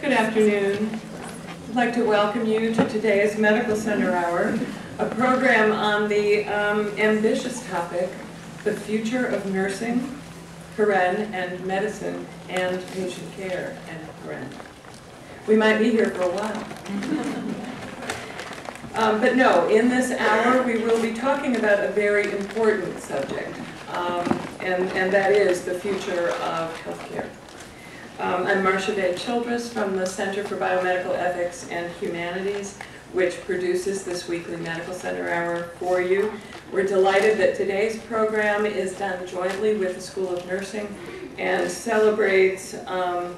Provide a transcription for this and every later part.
Good afternoon. I'd like to welcome you to today's Medical Center Hour, a program on the um, ambitious topic, the future of nursing, paren, and medicine, and patient care, and paren. We might be here for a while. Um, But no, in this hour, we will be talking about a very important subject, um, and and that is the future of healthcare. Um, I'm Marcia Day Childress from the Center for Biomedical Ethics and Humanities, which produces this weekly Medical Center Hour for you. We're delighted that today's program is done jointly with the School of Nursing and celebrates um,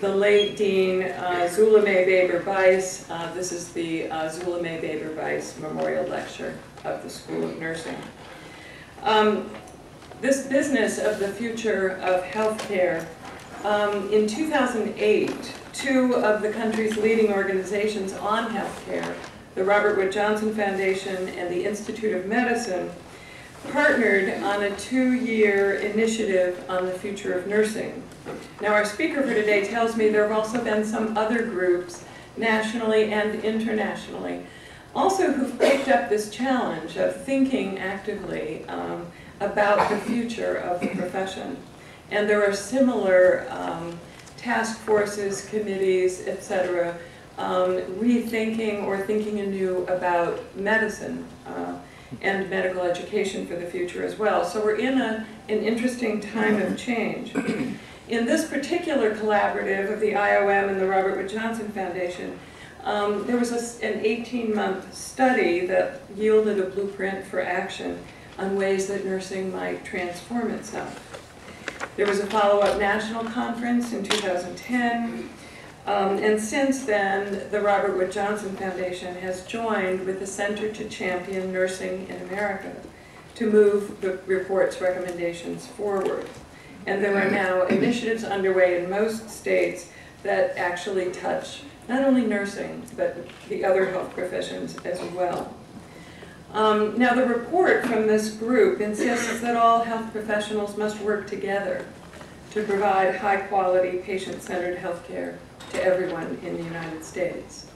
the late Dean uh, Zula Mae Baber Bice. Uh, this is the uh, Zula Mae Baber Bice Memorial Lecture of the School of Nursing. Um, this business of the future of healthcare um, in 2008, two of the country's leading organizations on healthcare, the Robert Wood Johnson Foundation and the Institute of Medicine, partnered on a two-year initiative on the future of nursing. Now, our speaker for today tells me there have also been some other groups, nationally and internationally, also who've picked up this challenge of thinking actively um, about the future of the profession. And there are similar um, task forces, committees, et cetera, um, rethinking or thinking anew about medicine uh, and medical education for the future as well. So we're in a, an interesting time of change. In this particular collaborative of the IOM and the Robert Wood Johnson Foundation, um, there was a, an 18-month study that yielded a blueprint for action on ways that nursing might transform itself. There was a follow-up national conference in 2010, um, and since then, the Robert Wood Johnson Foundation has joined with the Center to Champion Nursing in America to move the report's recommendations forward. And there are now initiatives underway in most states that actually touch not only nursing, but the other health professions as well. Um, now, the report from this group insists that all health professionals must work together to provide high-quality, patient-centered health care to everyone in the United States.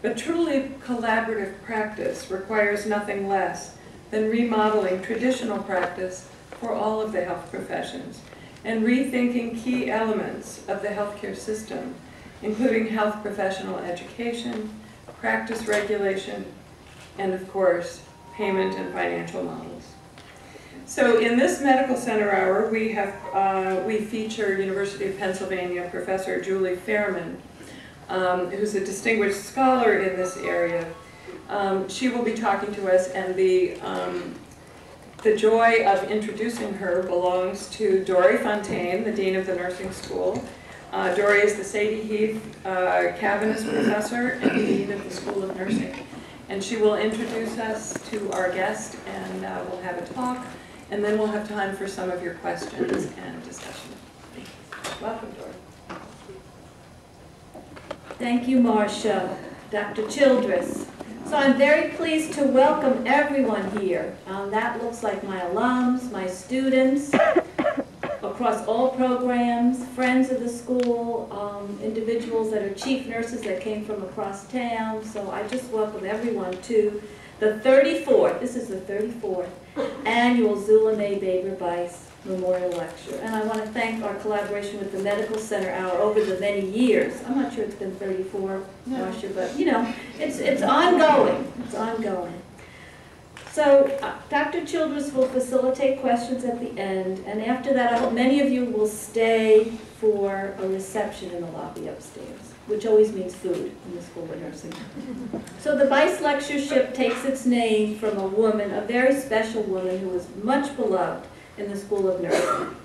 But truly collaborative practice requires nothing less than remodeling traditional practice for all of the health professions and rethinking key elements of the healthcare system, including health professional education, practice regulation, and of course, payment and financial models. So in this medical center hour, we have uh, we feature University of Pennsylvania Professor Julie Fairman, um, who's a distinguished scholar in this area. Um, she will be talking to us, and the um, the joy of introducing her belongs to Dorrie Fontaine, the Dean of the Nursing School. Uh, Dorrie is the Sadie Heath uh, Cabaniss Professor and Dean of the School of Nursing and she will introduce us to our guest, and uh, we'll have a talk, and then we'll have time for some of your questions and discussion. Thank you. Welcome, Dora. Thank you, Marcia. Dr. Childress. So I'm very pleased to welcome everyone here. Um, that looks like my alums, my students, across all programs, friends of the school, um, individuals that are chief nurses that came from across town. So I just welcome everyone to the 34th, this is the 34th, annual Zula Mae Baber Bice Memorial Lecture. And I want to thank our collaboration with the Medical Center Hour over the many years. I'm not sure it's been 34, No. But you know, it's, it's ongoing. It's ongoing. So uh, Dr. Childress will facilitate questions at the end, and after that, I hope many of you will stay for a reception in the lobby upstairs, which always means food in the School of Nursing. So the Bice Lectureship takes its name from a woman, a very special woman who was much beloved in the School of Nursing.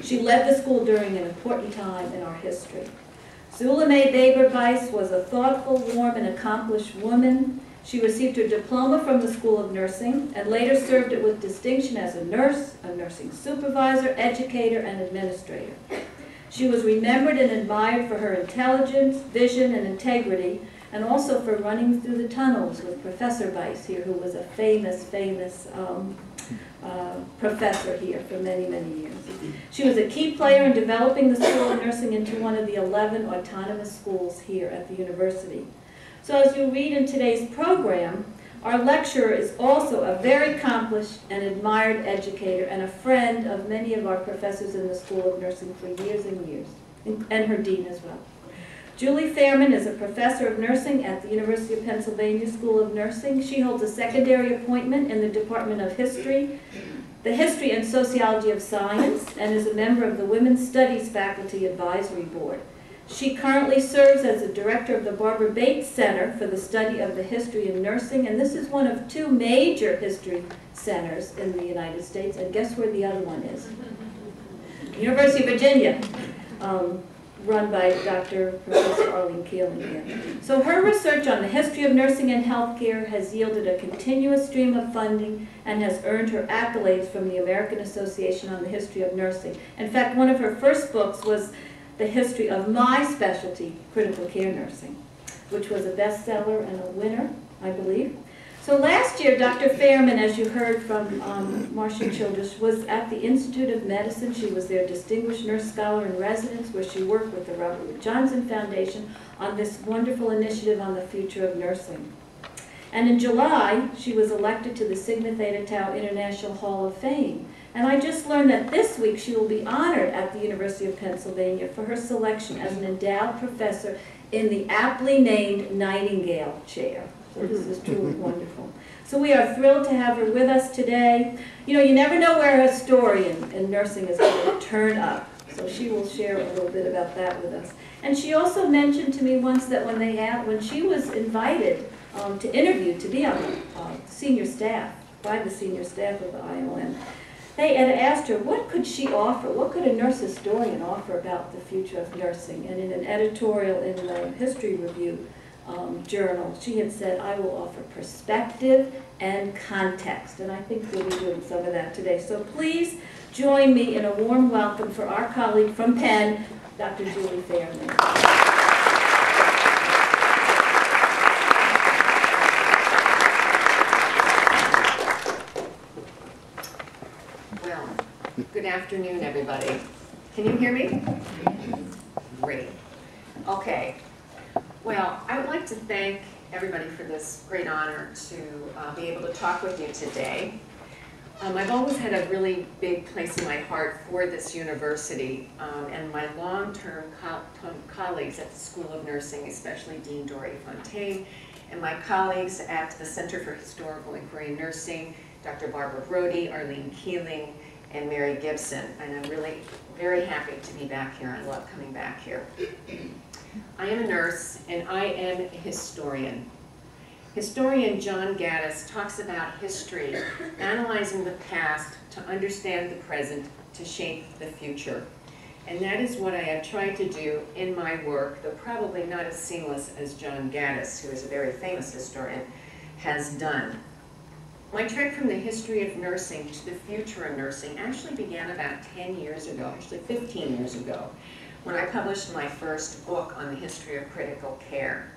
She led the school during an important time in our history. Zula Mae Baber Bice was a thoughtful, warm, and accomplished woman she received her diploma from the School of Nursing and later served it with distinction as a nurse, a nursing supervisor, educator, and administrator. She was remembered and admired for her intelligence, vision, and integrity, and also for running through the tunnels with Professor Bice here, who was a famous, famous um, uh, professor here for many, many years. She was a key player in developing the School of Nursing into one of the 11 autonomous schools here at the university. So as you read in today's program, our lecturer is also a very accomplished and admired educator and a friend of many of our professors in the School of Nursing for years and years, and her dean as well. Julie Fairman is a professor of nursing at the University of Pennsylvania School of Nursing. She holds a secondary appointment in the Department of History, the History and Sociology of Science, and is a member of the Women's Studies Faculty Advisory Board. She currently serves as the director of the Barbara Bates Center for the Study of the History of Nursing, and this is one of two major history centers in the United States, and guess where the other one is? University of Virginia. Um, run by Dr. Professor Arlene Keeling. So her research on the history of nursing and healthcare has yielded a continuous stream of funding and has earned her accolades from the American Association on the History of Nursing. In fact, one of her first books was The History of My Specialty, Critical Care Nursing, which was a bestseller and a winner, I believe. So last year, Dr. Fairman, as you heard from um, Marcia Childress, was at the Institute of Medicine. She was their Distinguished Nurse Scholar in Residence, where she worked with the Robert Wood Johnson Foundation on this wonderful initiative on the future of nursing. And in July, she was elected to the Sigma Theta Tau International Hall of Fame. And I just learned that this week she will be honored at the University of Pennsylvania for her selection as an endowed professor in the aptly named Nightingale Chair. So this is truly wonderful. So we are thrilled to have her with us today. You know, you never know where a story in, in nursing is going to turn up. So she will share a little bit about that with us. And she also mentioned to me once that when they had, when she was invited um, to interview to be on the uh, senior staff by the senior staff of the IOM, they had asked her what could she offer, what could a nurse historian offer about the future of nursing. And in an editorial in the History Review, um, journal, she had said, I will offer perspective and context. And I think we'll be doing some of that today. So please join me in a warm welcome for our colleague from Penn, Dr. Julie Fairman. Well, good afternoon, everybody. Can you hear me? Great. Okay, well, I would like to thank everybody for this great honor to uh, be able to talk with you today. Um, I've always had a really big place in my heart for this university um, and my long-term co colleagues at the School of Nursing, especially Dean Dorrie Fontaine, and my colleagues at the Center for Historical Inquiry in Nursing, Dr. Barbara Brodie, Arlene Keeling, and Mary Gibson. And I'm really very happy to be back here. I love coming back here. I am a nurse and I am a historian. Historian John Gaddis talks about history, analyzing the past to understand the present, to shape the future. And that is what I have tried to do in my work, though probably not as seamless as John Gaddis, who is a very famous historian, has done. My trek from the history of nursing to the future of nursing actually began about 10 years ago, actually 15 years ago when I published my first book on the history of critical care.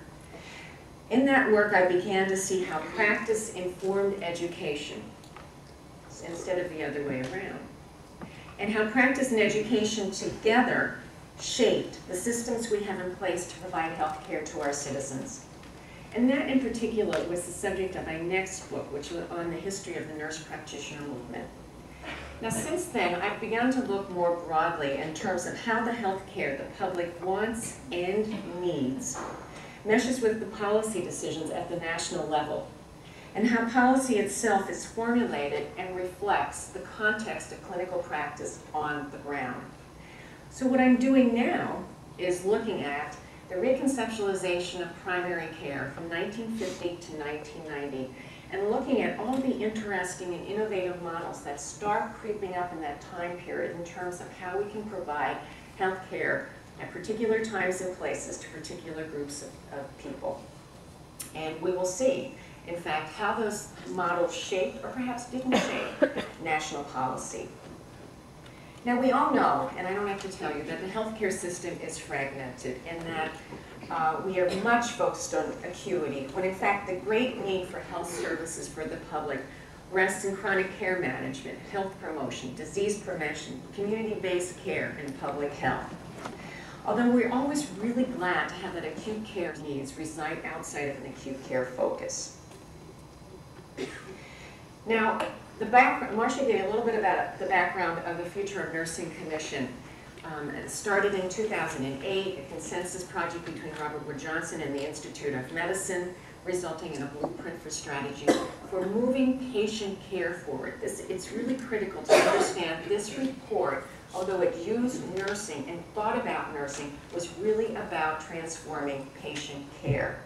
In that work, I began to see how practice informed education instead of the other way around, and how practice and education together shaped the systems we have in place to provide health care to our citizens. And that in particular was the subject of my next book, which was on the history of the nurse practitioner movement. Now, since then, I've begun to look more broadly in terms of how the healthcare the public wants and needs meshes with the policy decisions at the national level, and how policy itself is formulated and reflects the context of clinical practice on the ground. So what I'm doing now is looking at the reconceptualization of primary care from 1950 to 1990 and looking at all the interesting and innovative models that start creeping up in that time period in terms of how we can provide health care at particular times and places to particular groups of, of people. And we will see, in fact, how those models shaped or perhaps didn't shape national policy. Now we all know, and I don't have to tell you, that the healthcare system is fragmented and that uh, we are much focused on acuity, when in fact the great need for health services for the public rests in chronic care management, health promotion, disease prevention, community-based care, and public health. Although we're always really glad to have that acute care needs reside outside of an acute care focus. Now, the background, Marcia gave a little bit about the background of the Future of Nursing Commission. Um, it started in 2008, a consensus project between Robert Wood Johnson and the Institute of Medicine, resulting in a blueprint for strategy for moving patient care forward. This, it's really critical to understand this report, although it used nursing and thought about nursing, was really about transforming patient care.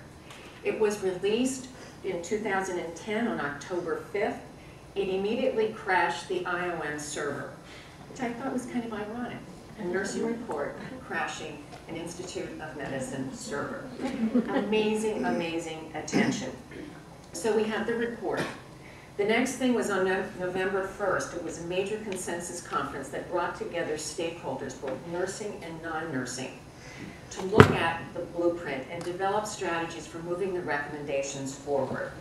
It was released in 2010 on October 5th. It immediately crashed the IOM server, which I thought was kind of ironic. A nursing report crashing an Institute of Medicine server. Amazing, amazing attention. So we have the report. The next thing was on No- November 1st. It was a major consensus conference that brought together stakeholders, both nursing and non-nursing, to look at the blueprint and develop strategies for moving the recommendations forward.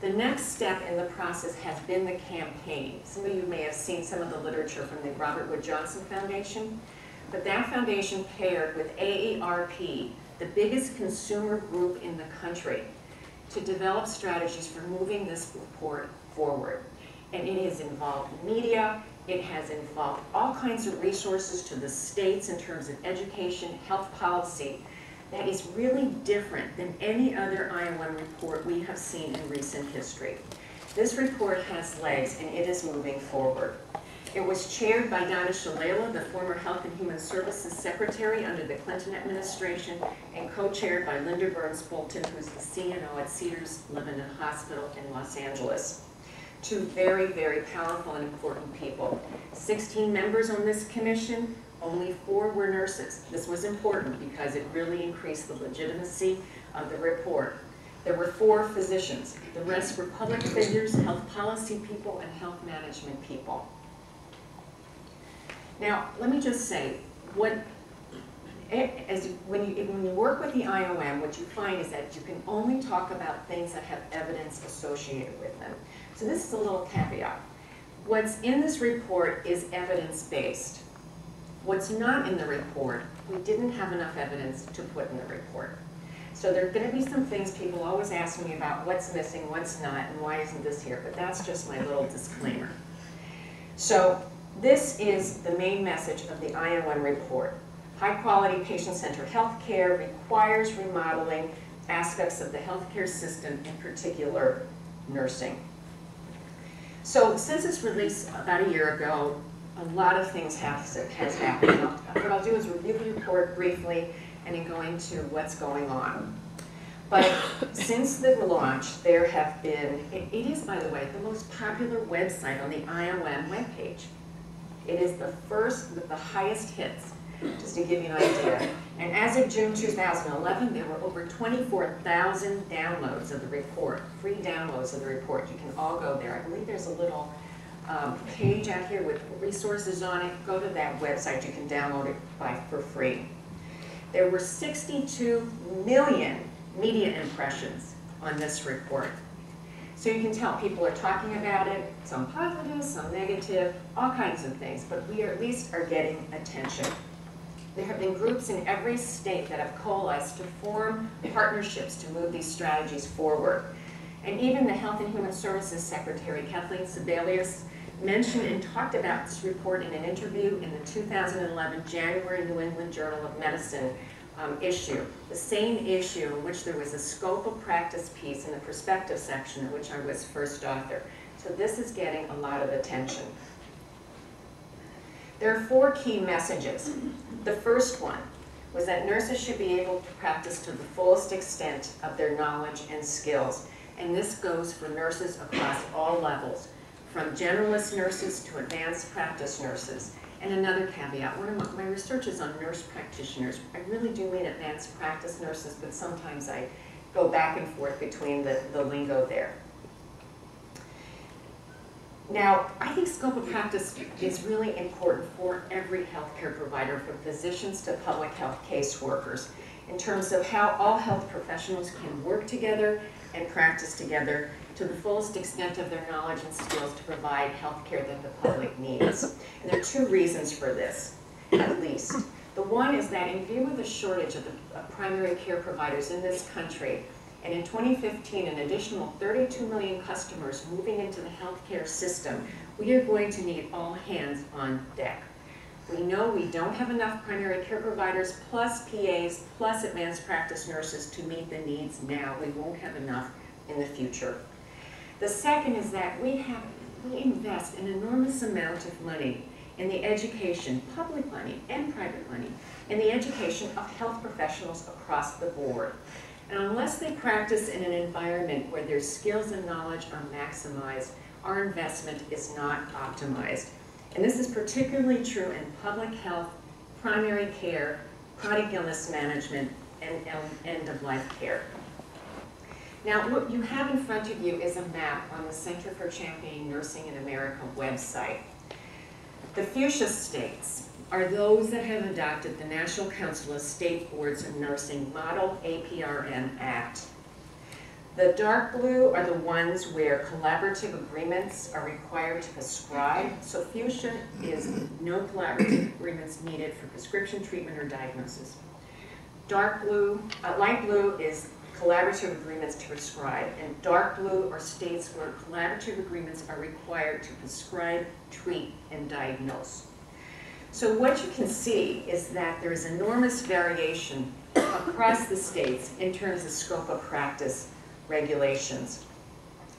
The next step in the process has been the campaign. Some of you may have seen some of the literature from the Robert Wood Johnson Foundation, but that foundation paired with AARP, the biggest consumer group in the country, to develop strategies for moving this report forward. And it has involved media, it has involved all kinds of resources to the states in terms of education, health policy, that is really different than any other IOM report we have seen in recent history. This report has legs and it is moving forward. It was chaired by Donna Shalala, the former Health and Human Services Secretary under the Clinton administration, and co-chaired by Linda Burnes Bolton, who's the CNO at Cedars Lebanon Hospital in Los Angeles. Two very, very powerful and important people. 16 members on this commission, only four were nurses. This was important because it really increased the legitimacy of the report. There were four physicians. The rest were public figures, health policy people, and health management people. Now, let me just say, what, eh, as, when you, when you work with the IOM, what you find is that you can only talk about things that have evidence associated with them. So this is a little caveat. What's in this report is evidence-based. What's not in the report, we didn't have enough evidence to put in the report. So there are gonna be some things people always ask me about what's missing, what's not, and why isn't this here, but that's just my little disclaimer. So this is the main message of the IOM report. High-quality patient-centered healthcare requires remodeling aspects of the healthcare system, in particular nursing. So since its release about a year ago, a lot of things have, has happened. What I'll do is review the report briefly and then go into what's going on. But since the launch, there have been, it, it is, by the way, the most popular website on the IOM webpage. It is the first with the highest hits, just to give you an idea. And as of June 2011, there were over 24,000 downloads of the report, free downloads of the report. You can all go there. I believe there's a little um, page out here with resources on it. Go to that website. You can download it by, for free. There were 62 million media impressions on this report. So you can tell people are talking about it, some positive, some negative, all kinds of things, but we at least are getting attention. There have been groups in every state that have coalesced to form partnerships to move these strategies forward. And even the Health and Human Services Secretary, Kathleen Sebelius, mentioned and talked about this report in an interview in the 2011 January New England Journal of Medicine um, issue. The same issue in which there was a scope of practice piece in the perspective section in which I was first author. So this is getting a lot of attention. There are four key messages. The first one was that nurses should be able to practice to the fullest extent of their knowledge and skills. And this goes for nurses across all levels, from generalist nurses to advanced practice nurses. And another caveat, one of my, my research is on nurse practitioners. I really do mean advanced practice nurses, but sometimes I go back and forth between the, the lingo there. Now, I think scope of practice is really important for every healthcare provider, from physicians to public health caseworkers, in terms of how all health professionals can work together and practice together to the fullest extent of their knowledge and skills to provide health care that the public needs. And there are two reasons for this, at least. The one is that in view of the shortage of, the, of primary care providers in this country, and in 2015, an additional 32 million customers moving into the healthcare system, we are going to need all hands on deck. We know we don't have enough primary care providers, plus PAs, plus advanced practice nurses to meet the needs now. We won't have enough in the future. The second is that we have, we invest an enormous amount of money in the education, public money and private money, in the education of health professionals across the board. And unless they practice in an environment where their skills and knowledge are maximized, our investment is not optimized. And this is particularly true in public health, primary care, chronic illness management, and end-of-life care. Now, what you have in front of you is a map on the Center for Championing Nursing in America website. The fuchsia states are those that have adopted the National Council of State Boards of Nursing Model APRN Act. The dark blue are the ones where collaborative agreements are required to prescribe. So fuchsia is no collaborative agreements needed for prescription treatment or diagnosis. Dark blue, uh, light blue is collaborative agreements to prescribe, and dark blue are states where collaborative agreements are required to prescribe, treat, and diagnose. So what you can see is that there is enormous variation across the states in terms of scope of practice regulations,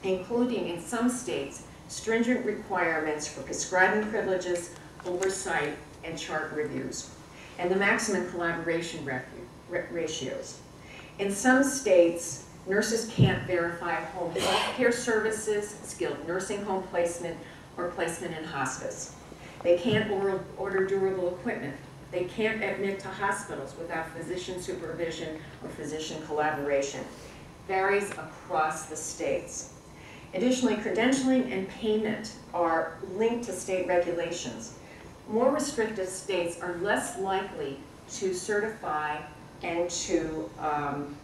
including in some states stringent requirements for prescribing privileges, oversight, and chart reviews, and the maximum collaboration ratios. In some states, nurses can't verify home health care services, skilled nursing home placement, or placement in hospice. They can't order durable equipment. They can't admit to hospitals without physician supervision or physician collaboration. Varies across the states. Additionally, credentialing and payment are linked to state regulations. More restrictive states are less likely to certify and to um,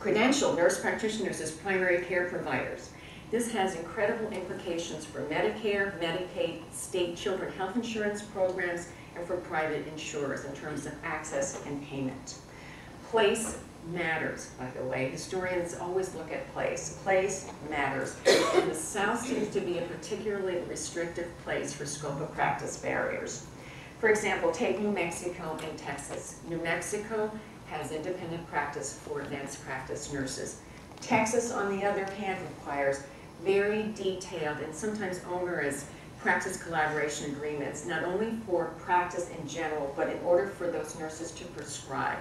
credential nurse practitioners as primary care providers. This has incredible implications for Medicare, Medicaid, state children health insurance programs, and for private insurers in terms of access and payment. Place matters, by the way. Historians always look at place. Place matters. And the South seems to be a particularly restrictive place for scope of practice barriers. For example, take New Mexico and Texas. New Mexico has independent practice for advanced practice nurses. Texas, on the other hand, requires very detailed and sometimes onerous practice collaboration agreements, not only for practice in general, but in order for those nurses to prescribe.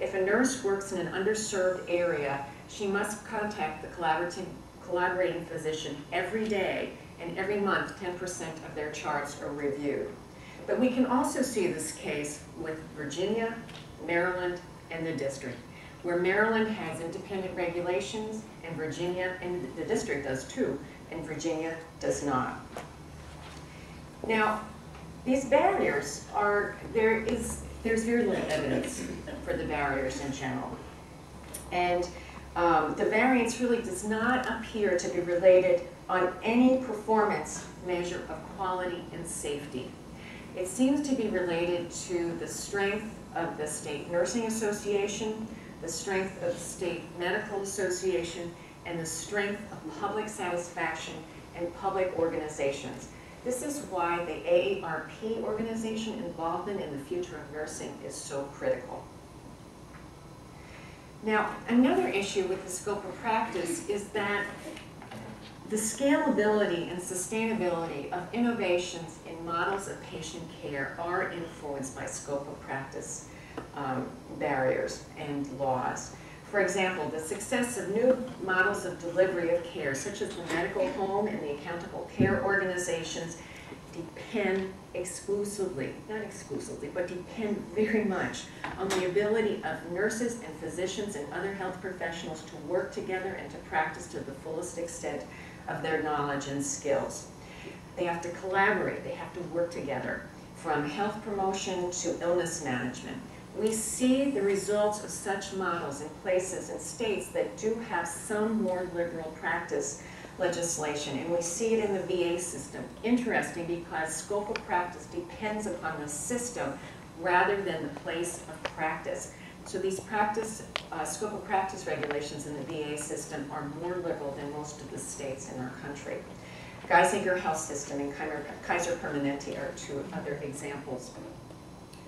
If a nurse works in an underserved area, she must contact the collaborating, collaborating physician every day, and every month 10% of their charts are reviewed. But we can also see this case with Virginia, Maryland, and the district where Maryland has independent regulations and Virginia, and the district does too, and Virginia does not. Now, these barriers are, there is, there's very little evidence for the barriers in general. And um, the variance really does not appear to be related on any performance measure of quality and safety. It seems to be related to the strength of the State Nursing Association, the strength of the State Medical Association, and the strength of public satisfaction and public organizations. This is why the AARP organization involvement in the future of nursing is so critical. Now, another issue with the scope of practice is that the scalability and sustainability of innovations in models of patient care are influenced by scope of practice um, barriers and laws. For example, the success of new models of delivery of care, such as the medical home and the accountable care organizations, depend exclusively, not exclusively, but depend very much on the ability of nurses and physicians and other health professionals to work together and to practice to the fullest extent of their knowledge and skills. They have to collaborate, they have to work together, from health promotion to illness management We see the results of such models in places and states that do have some more liberal practice legislation, and we see it in the VA system. Interesting because scope of practice depends upon the system rather than the place of practice. So these practice, uh, scope of practice regulations in the VA system are more liberal than most of the states in our country. Geisinger Health System and Kaiser- Permanente are two other examples.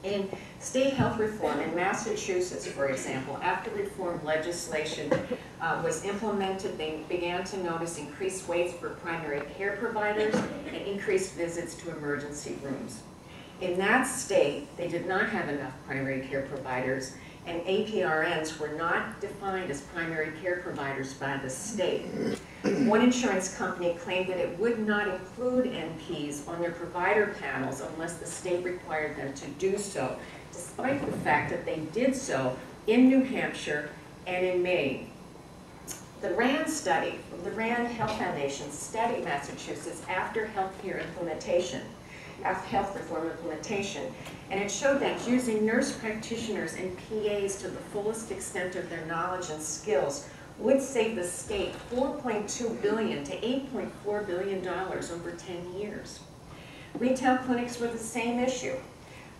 In state health reform in Massachusetts, for example, after reform legislation uh, was implemented, they began to notice increased waits for primary care providers and increased visits to emergency rooms. In that state, they did not have enough primary care providers, and APRNs were not defined as primary care providers by the state. One insurance company claimed that it would not include NPs on their provider panels unless the state required them to do so, despite the fact that they did so in New Hampshire and in Maine. The RAND study, the RAND Health Foundation studied Massachusetts after health care implementation, after health reform implementation, and it showed that using nurse practitioners and PAs to the fullest extent of their knowledge and skills would save the state 4.2 billion to 8.4 billion dollars over 10 years. Retail clinics were the same issue.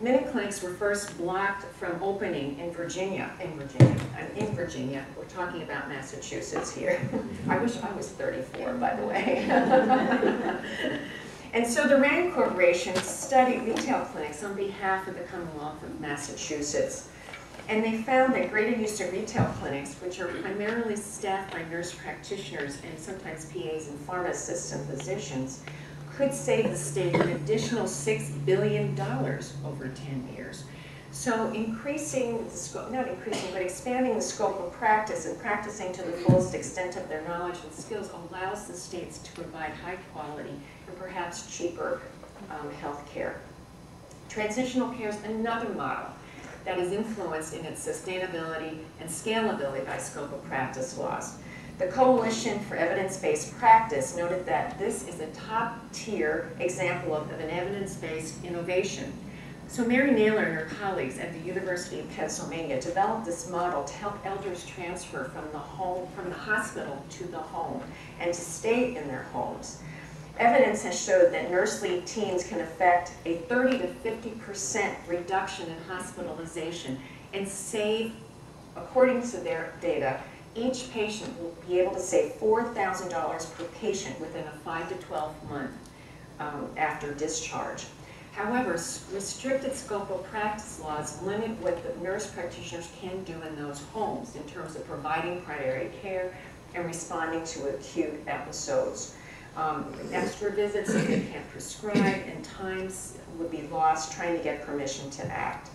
Minute clinics were first blocked from opening in Virginia, in Virginia, I'm in Virginia, we're talking about Massachusetts here. I wish I was 34, by the way. And so the RAND Corporation studied retail clinics on behalf of the Commonwealth of Massachusetts. And they found that greater use of retail clinics, which are primarily staffed by nurse practitioners and sometimes PAs and pharmacists and physicians, could save the state an additional $6 billion over 10 years. So increasing the scope, not increasing, but expanding the scope of practice and practicing to the fullest extent of their knowledge and skills allows the states to provide high quality and perhaps cheaper um, health care. Transitional care is another model that is influenced in its sustainability and scalability by scope of practice laws. The Coalition for Evidence-Based Practice noted that this is a top-tier example of, of an evidence-based innovation. So Mary Naylor and her colleagues at the University of Pennsylvania developed this model to help elders transfer from the home, from the hospital to the home and to stay in their homes. Evidence has showed that nurse-lead teams can affect a 30 to 50% reduction in hospitalization and save, according to their data, each patient will be able to save $4,000 per patient within a 5 to 12 month um, after discharge. However, restricted scope of practice laws limit what the nurse practitioners can do in those homes in terms of providing primary care and responding to acute episodes. Um, extra visits that they can't prescribe and times would be lost trying to get permission to act.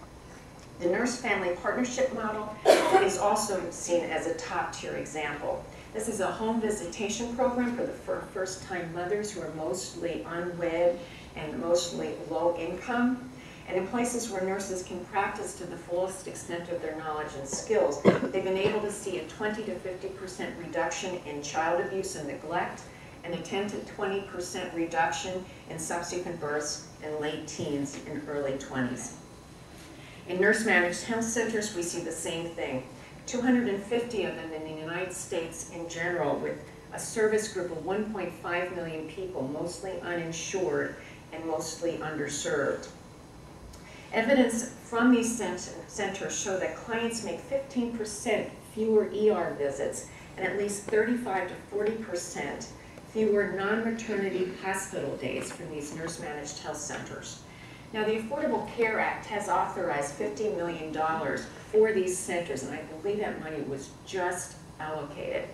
The nurse-family partnership model is also seen as a top-tier example. This is a home visitation program for the first-time mothers who are mostly unwed and mostly low income. And in places where nurses can practice to the fullest extent of their knowledge and skills, they've been able to see a 20 to 50% reduction in child abuse and neglect, and a 10 to 20% reduction in subsequent births in late teens and early 20s. In nurse-managed health centers, we see the same thing. 250 of them in the United States in general, with a service group of 1.5 million people, mostly uninsured and mostly underserved. Evidence from these centers show that clients make 15% fewer ER visits and at least 35 to 40% fewer non-maternity hospital days from these nurse-managed health centers. Now, the Affordable Care Act has authorized $50 million for these centers, and I believe that money was just allocated.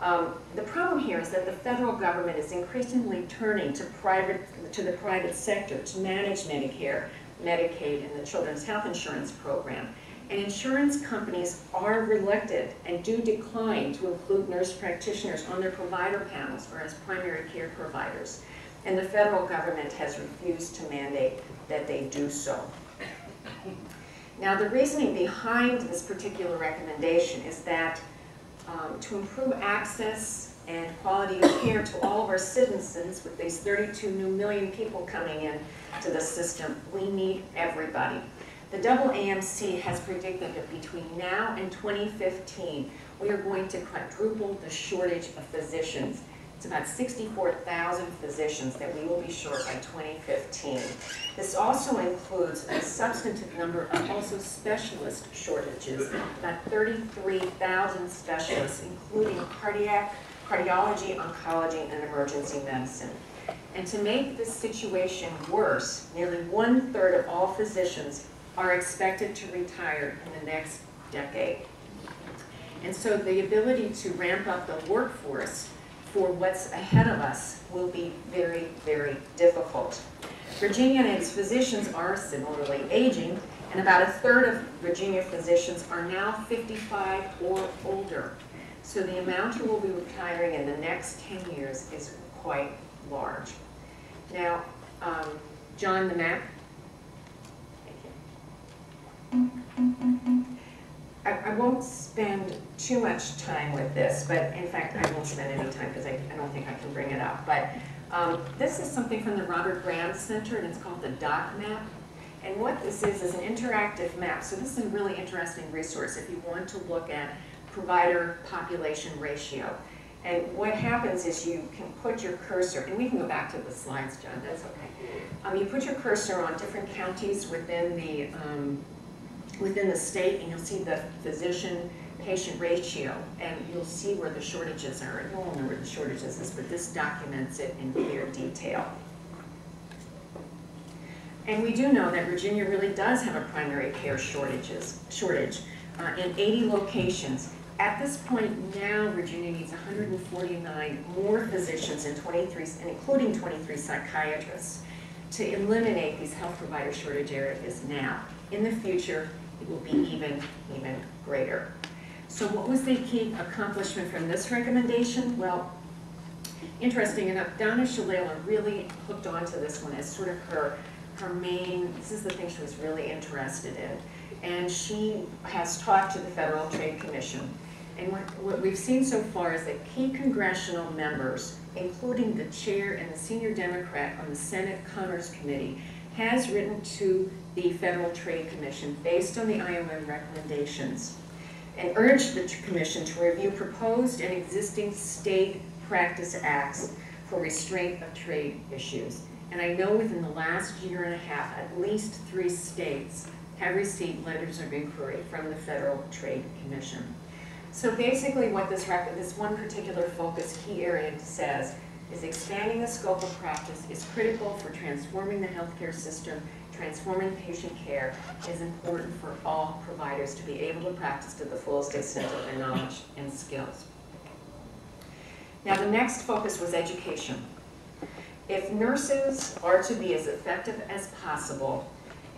Um, the problem here is that the federal government is increasingly turning to private to the private sector to manage Medicare, Medicaid, and the Children's Health Insurance Program. And insurance companies are reluctant and do decline to include nurse practitioners on their provider panels or as primary care providers. And the federal government has refused to mandate that they do so. Now, the reasoning behind this particular recommendation is that um, to improve access and quality of care to all of our citizens with these 32 new million people coming in to the system, we need everybody. The double AMC has predicted that between now and 2015, we are going to quadruple the shortage of physicians. It's about 64,000 physicians that we will be short by 2015. This also includes a substantive number of also specialist shortages, about 33,000 specialists, including cardiac, cardiology, oncology, and emergency medicine. And to make this situation worse, nearly one-third of all physicians are expected to retire in the next decade. And so the ability to ramp up the workforce for what's ahead of us will be very, very difficult. Virginia and its physicians are similarly aging, and about a third of Virginia physicians are now 55 or older. So the amount who will be retiring in the next 10 years is quite large. Now, um, John, the map. Thank you. I, I won't spend too much time with this, but in fact, I won't spend any time because I, I don't think I can bring it up. But um, this is something from the Robert Graham Center, and it's called the Doc Map. And what this is, is an interactive map. So this is a really interesting resource if you want to look at provider population ratio. And what happens is you can put your cursor, and we can go back to the slides, John, that's okay. Um, you put your cursor on different counties within the, um, within the state, and you'll see the physician-patient ratio, and you'll see where the shortages are. And you won't know where the shortages is, but this documents it in clear detail. And we do know that Virginia really does have a primary care shortages, shortage uh, in 80 locations. At this point now, Virginia needs 149 more physicians and 23, and including 23 psychiatrists to eliminate these health provider shortage areas now. In the future, it will be even, even greater. So what was the key accomplishment from this recommendation? Well, interesting enough, Donna Shalala really hooked onto this one as sort of her, her main, this is the thing she was really interested in. And she has talked to the Federal Trade Commission and what, what we've seen so far is that key congressional members, including the chair and the senior Democrat on the Senate Commerce Committee, has written to the Federal Trade Commission based on the IOM recommendations and urged the commission to review proposed and existing state practice acts for restraint of trade issues. And I know within the last year and a half, at least three states have received letters of inquiry from the Federal Trade Commission. So basically what this this one particular focus key area says is expanding the scope of practice is critical for transforming the healthcare system, transforming patient care is important for all providers to be able to practice to the fullest extent of their knowledge and skills. Now the next focus was education. If nurses are to be as effective as possible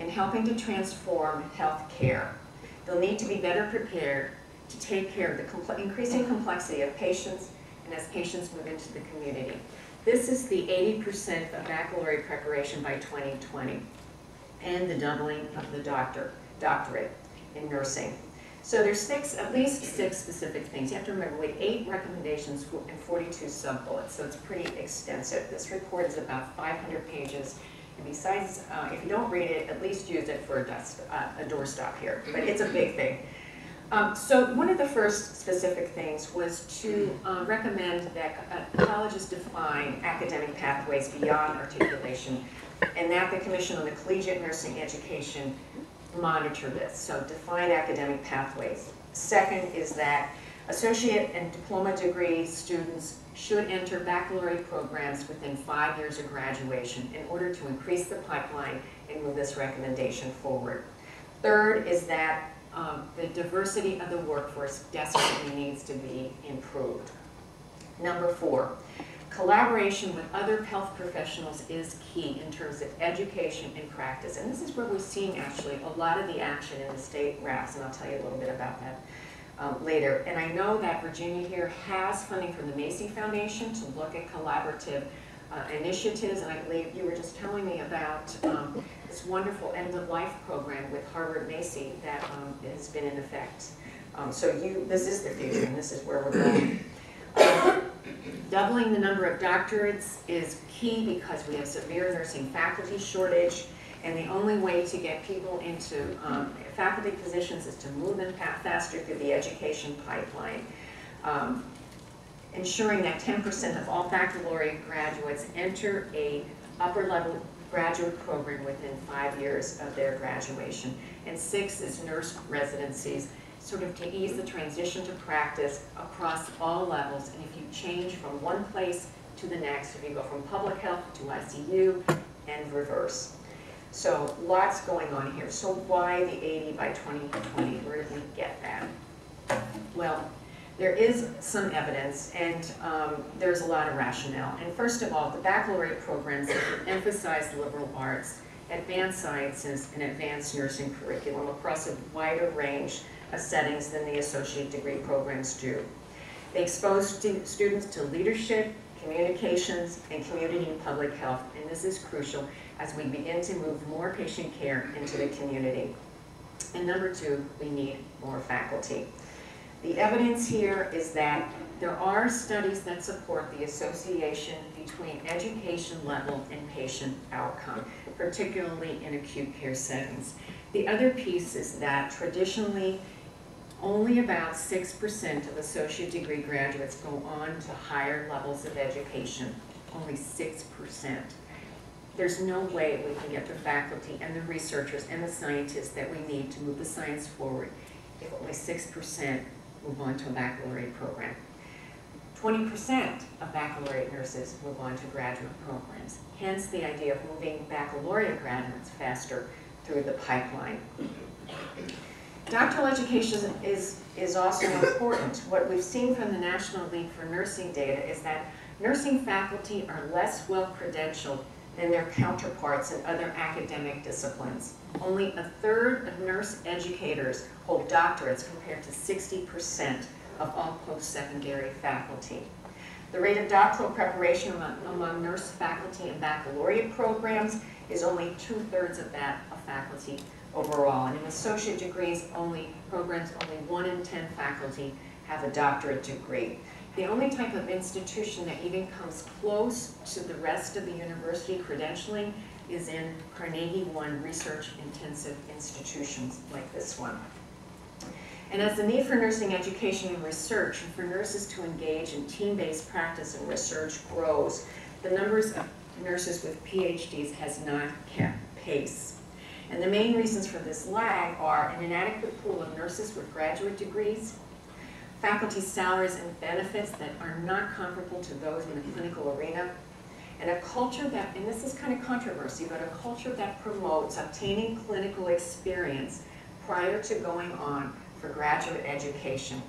in helping to transform healthcare, they'll need to be better prepared to take care of the compl increasing complexity of patients and as patients move into the community. This is the 80% of baccalaureate preparation by 2020 and the doubling of the doctor, doctorate in nursing. So there's six, at least six specific things. You have to remember, we had eight recommendations and 42 sub-bullets, so it's pretty extensive. This report is about 500 pages, and besides, uh, if you don't read it, at least use it for a, dust, uh, a doorstop here. But it's a big thing. Um, so one of the first specific things was to uh, recommend that uh, colleges define academic pathways beyond articulation and that the Commission on the Collegiate Nursing Education monitor this, so define academic pathways. Second is that associate and diploma degree students should enter baccalaureate programs within five years of graduation in order to increase the pipeline and move this recommendation forward. Third is that um, the diversity of the workforce desperately needs to be improved. Number four, collaboration with other health professionals is key in terms of education and practice. And this is where we're seeing actually a lot of the action in the state RAFs, and I'll tell you a little bit about that um, later. And I know that Virginia here has funding from the Macy Foundation to look at collaborative uh, initiatives, and I believe you were just telling me about um, this wonderful end-of-life program with Harvard Macy that um, has been in effect. Um, so you, this is the future, and this is where we're going. Um, doubling the number of doctorates is key because we have severe nursing faculty shortage, And the only way to get people into um, faculty positions is to move them faster through the education pipeline. Um, Ensuring that ten percent of all baccalaureate graduates enter a upper level graduate program within five years of their graduation. And six is nurse residencies, sort of to ease the transition to practice across all levels. And if you change from one place to the next, if you go from public health to ICU and reverse. So lots going on here. So why the 80 by 2020? Where did we get that? Well, there is some evidence and um, there's a lot of rationale. And first of all, the baccalaureate programs emphasize liberal arts, advanced sciences, and advanced nursing curriculum across a wider range of settings than the associate degree programs do. They expose stu- students to leadership, communications, and community and public health, and this is crucial as we begin to move more patient care into the community. And number two, we need more faculty. The evidence here is that there are studies that support the association between education level and patient outcome, particularly in acute care settings. The other piece is that traditionally, only about six percent of associate degree graduates go on to higher levels of education, only six percent. There's no way we can get the faculty and the researchers and the scientists that we need to move the science forward if only six percent move on to a baccalaureate program. Twenty percent of baccalaureate nurses move on to graduate programs, hence the idea of moving baccalaureate graduates faster through the pipeline. Doctoral education is, is also important. What we've seen from the National League for Nursing data is that nursing faculty are less well credentialed than their counterparts in other academic disciplines. Only a third of nurse educators hold doctorates compared to 60% of all post-secondary faculty. The rate of doctoral preparation among, among nurse faculty in baccalaureate programs is only two-thirds of that of faculty overall. And in associate degrees, only programs, only one in 10 faculty have a doctorate degree. The only type of institution that even comes close to the rest of the university credentialing is in Carnegie One research intensive institutions like this one. And as the need for nursing education and research and for nurses to engage in team-based practice and research grows, the numbers of nurses with PhDs has not kept pace. And the main reasons for this lag are an inadequate pool of nurses with graduate degrees, faculty salaries and benefits that are not comparable to those in the clinical arena, and a culture that, and this is kind of controversy, but a culture that promotes obtaining clinical experience prior to going on for graduate education.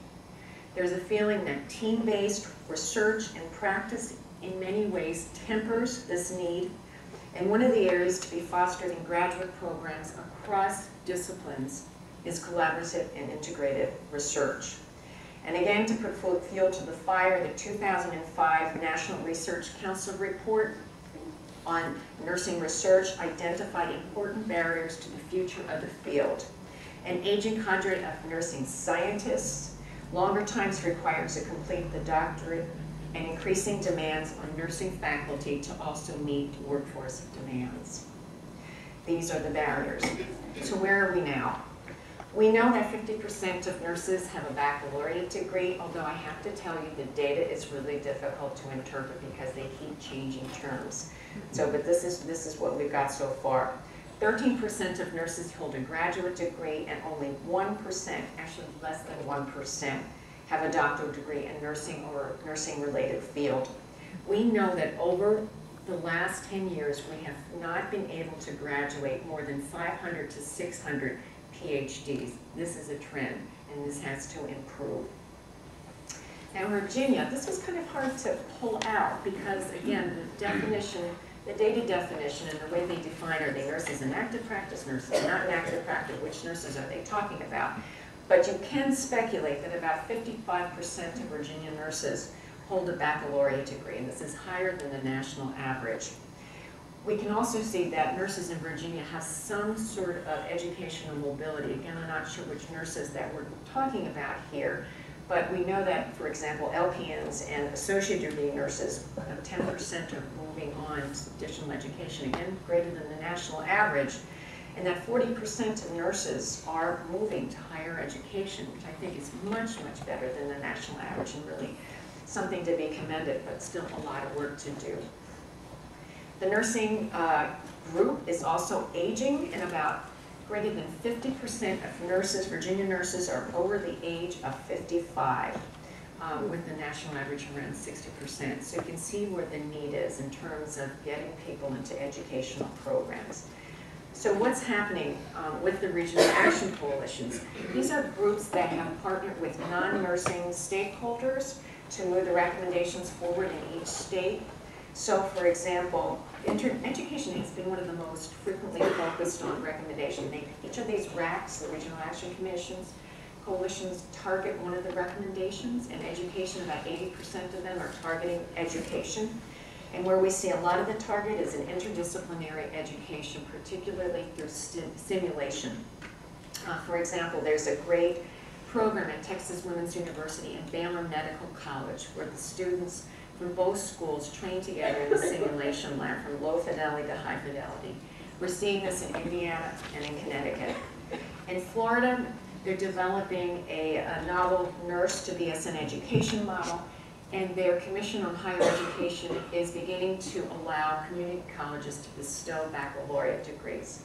There's a feeling that team-based research and practice in many ways tempers this need, and one of the areas to be fostered in graduate programs across disciplines is collaborative and integrated research. And again, to put fuel to the fire, the 2005 National Research Council report on nursing research identified important barriers to the future of the field. An aging cadre of nursing scientists, longer times required to complete the doctorate, and increasing demands on nursing faculty to also meet workforce demands. These are the barriers. So where are we now? We know that 50% of nurses have a baccalaureate degree, although I have to tell you the data is really difficult to interpret because they keep changing terms. So, but this is, this is what we've got so far. 13% of nurses hold a graduate degree and only 1%, actually less than 1%, have a doctoral degree in nursing or nursing-related field. We know that over the last 10 years, we have not been able to graduate more than 500 to 600 PhDs. This is a trend, and this has to improve. Now, Virginia, this was kind of hard to pull out because, again, the definition, the data definition and the way they define are they nurses in active practice, nurses not in active practice, which nurses are they talking about? But you can speculate that about 55% of Virginia nurses hold a baccalaureate degree, and this is higher than the national average. We can also see that nurses in Virginia have some sort of educational mobility. Again, I'm not sure which nurses that we're talking about here, But we know that, for example, LPNs and associate degree nurses, ten percent are moving on to additional education, again, greater than the national average. And that forty percent of nurses are moving to higher education, which I think is much, much better than the national average and really something to be commended, but still a lot of work to do. The nursing uh, group is also aging, and about greater than fifty percent of nurses, Virginia nurses, are over the age of fifty-five, um, with the national average around sixty percent. So you can see where the need is in terms of getting people into educational programs. So what's happening um, with the regional action coalitions? These are groups that have partnered with non-nursing stakeholders to move the recommendations forward in each state. So for example, education has been one of the most frequently focused on recommendation. They, each of these RACs, the Regional Action Commissions, coalitions target one of the recommendations, and education, about eighty percent of them are targeting education. And where we see a lot of the target is in interdisciplinary education, particularly through simulation. Uh, for example, there's a great program at Texas Women's University and Baylor Medical College where the students from both schools train together in the simulation lab from low fidelity to high fidelity. We're seeing this in Indiana and in Connecticut. In Florida, they're developing a, a novel nurse to BSN education model, and their Commission on Higher Education is beginning to allow community colleges to bestow baccalaureate degrees.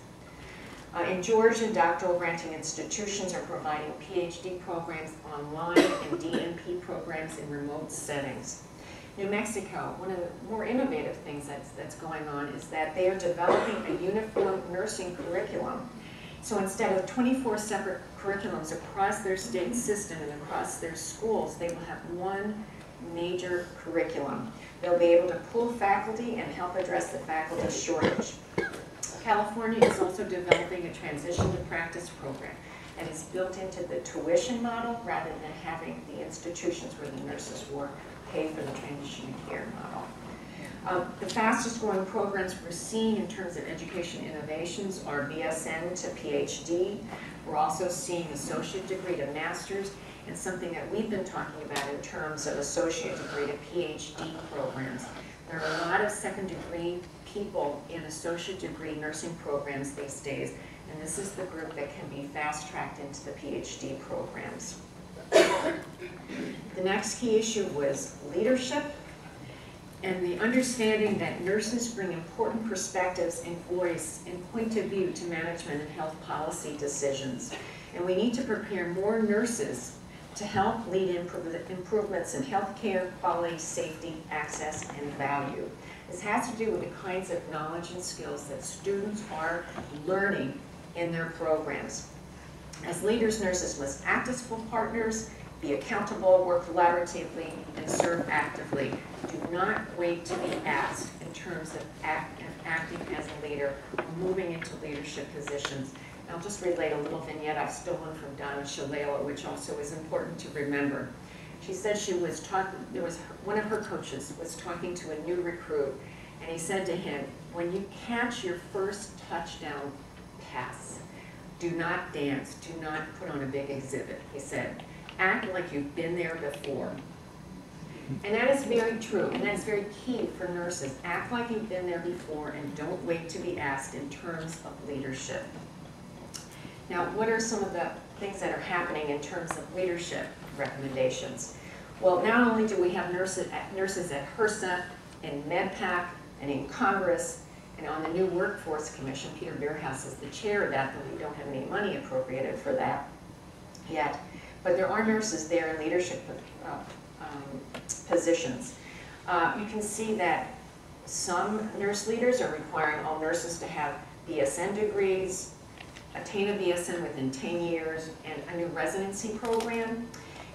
Uh, in Georgia, doctoral granting institutions are providing PhD programs online and DNP programs in remote settings. New Mexico, one of the more innovative things that's, that's going on is that they are developing a uniform nursing curriculum. So instead of 24 separate curriculums across their state system and across their schools, they will have one major curriculum. They'll be able to pool faculty and help address the faculty shortage. California is also developing a transition to practice program and is built into the tuition model rather than having the institutions where the nurses work pay for the transition to care model. Um, the fastest growing programs we're seeing in terms of education innovations are BSN to PhD. We're also seeing associate degree to master's and something that we've been talking about in terms of associate degree to PhD programs. There are a lot of second degree people in associate degree nursing programs these days, and this is the group that can be fast-tracked into the PhD programs. The next key issue was leadership and the understanding that nurses bring important perspectives and voice and point of view to management and health policy decisions. And we need to prepare more nurses to help lead improve- improvements in healthcare, quality, safety, access, and value. This has to do with the kinds of knowledge and skills that students are learning in their programs. As leaders, nurses must act as full partners, be accountable, work collaboratively, and serve actively. Do not wait to be asked in terms of act, of acting as a leader or moving into leadership positions. And I'll just relate a little vignette I've stolen from Donna Shalala, which also is important to remember. She said she was talking, there was, one of her coaches was talking to a new recruit, and he said to him, when you catch your first touchdown pass, do not dance, do not put on a big exhibit. He said, act like you've been there before. And that is very true, and that's very key for nurses. Act like you've been there before and don't wait to be asked in terms of leadership. Now, what are some of the things that are happening in terms of leadership recommendations? Well, not only do we have nurses at, nurses at HRSA and MedPAC and in Congress and on the new Workforce Commission, Peter Buerhaus is the chair of that, but we don't have any money appropriated for that yet. But there are nurses there in leadership uh, um, positions. Uh, you can see that some nurse leaders are requiring all nurses to have BSN degrees, attain a BSN within 10 years, and a new residency program.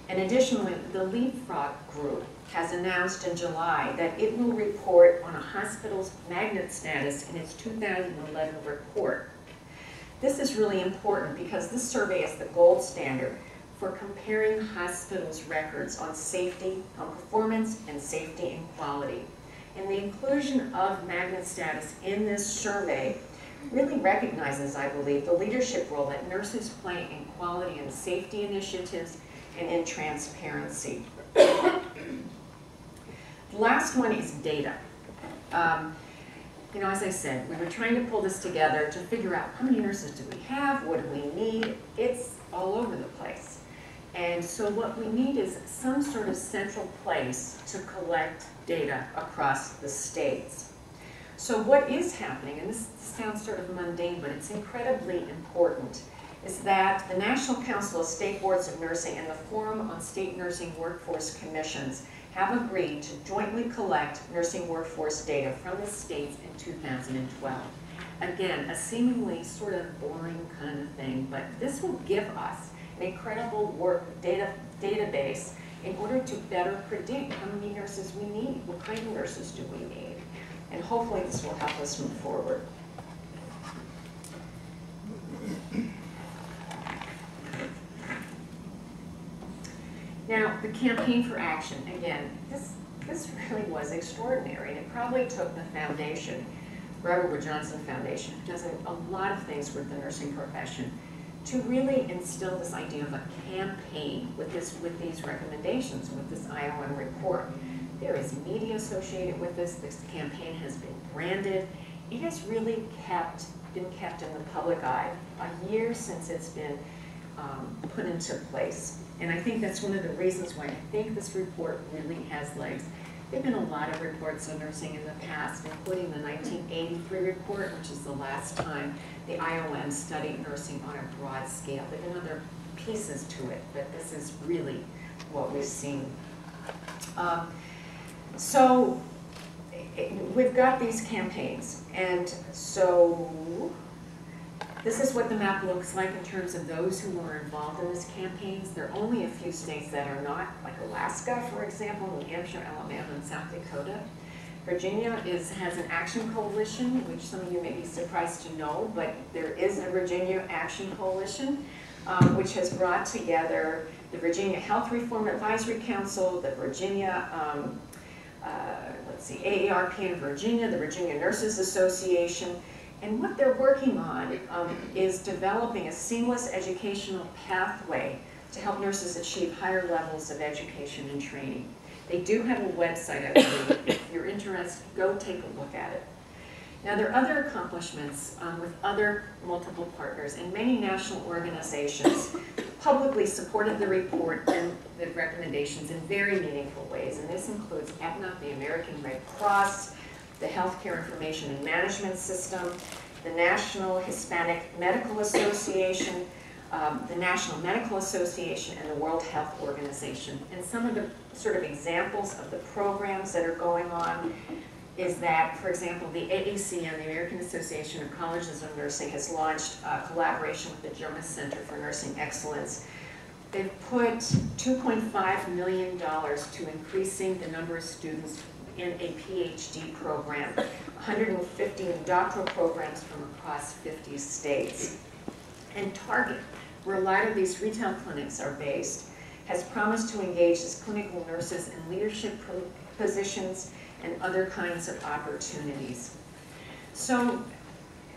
And additionally, the Leapfrog Group has announced in July that it will report on a hospital's magnet status in its 2011 report. This is really important because this survey is the gold standard for comparing hospitals' records on safety, on performance, and safety and quality. And the inclusion of magnet status in this survey really recognizes, I believe, the leadership role that nurses play in quality and safety initiatives and in transparency. Last one is data. Um, you know, as I said, we were trying to pull this together to figure out how many nurses do we have, what do we need? It's all over the place. And so what we need is some sort of central place to collect data across the states. So what is happening, and this sounds sort of mundane, but it's incredibly important, is that the National Council of State Boards of Nursing and the Forum on State Nursing Workforce Commissions have agreed to jointly collect nursing workforce data from the states in 2012. Again, a seemingly sort of boring kind of thing, but this will give us an incredible work data database in order to better predict how many nurses we need, what kind of nurses do we need, and hopefully this will help us move forward. Now, the campaign for action, again, this, this really was extraordinary, and it probably took the foundation, Robert Wood Johnson Foundation, who does a lot of things with the nursing profession, to really instill this idea of a campaign with this, with these recommendations, with this IOM report. There is media associated with this. This campaign has been branded. It has really kept, been kept in the public eye a year since it's been um, put into place. And I think that's one of the reasons why I think this report really has legs. There have been a lot of reports on nursing in the past, including the 1983 report, which is the last time the IOM studied nursing on a broad scale. There have been other pieces to it, but this is really what we've seen. Um, so it, we've got these campaigns, and so this is what the map looks like in terms of those who were involved in these campaigns. There are only a few states that are not, like Alaska, for example, New Hampshire, Alabama, and South Dakota. Virginia is, has an action coalition, which some of you may be surprised to know, but there is a Virginia Action Coalition, um, which has brought together the Virginia Health Reform Advisory Council, the Virginia, um, uh, let's see, AARP in Virginia, the Virginia Nurses Association, and what they're working on um, is developing a seamless educational pathway to help nurses achieve higher levels of education and training. They do have a website, I believe. If you're interested, go take a look at it. Now, there are other accomplishments um, with other multiple partners, and many national organizations publicly supported the report and the recommendations in very meaningful ways, and this includes Aetna, the American Red Cross, the Healthcare Information and Management System, the National Hispanic Medical Association, um, the National Medical Association, and the World Health Organization. And some of the sort of examples of the programs that are going on is that, for example, the AACN, the American Association of Colleges of Nursing, has launched a collaboration with the Jonas Center for Nursing Excellence. They've put $2.5 million to increasing the number of students in a PhD program, 150 doctoral programs from across 50 states. And Target, where a lot of these retail clinics are based, has promised to engage as clinical nurses in leadership positions and other kinds of opportunities. So